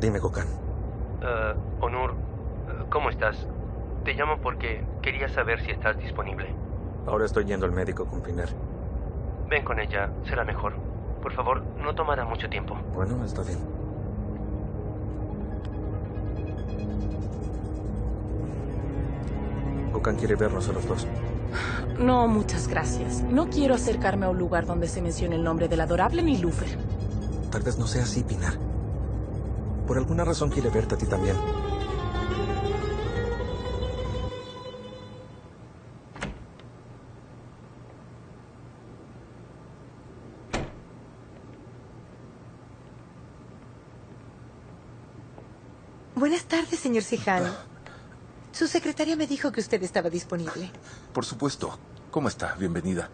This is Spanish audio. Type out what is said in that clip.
Dime, Gokan. Eh, Onur, eh, ¿cómo estás? Te llamo porque quería saber si estás disponible. Ahora estoy yendo al médico con Piner. Ven con ella, será mejor. Por favor, no tomará mucho tiempo. Bueno, está bien. Gokan quiere vernos a los dos. No, muchas gracias. No quiero acercarme a un lugar donde se mencione el nombre del adorable ni Lufer. Tal vez no sea así, Pinar. Por alguna razón quiere verte a ti también. Buenas tardes, señor Sihan. Su secretaria me dijo que usted estaba disponible. Por supuesto. ¿Cómo está? Bienvenida.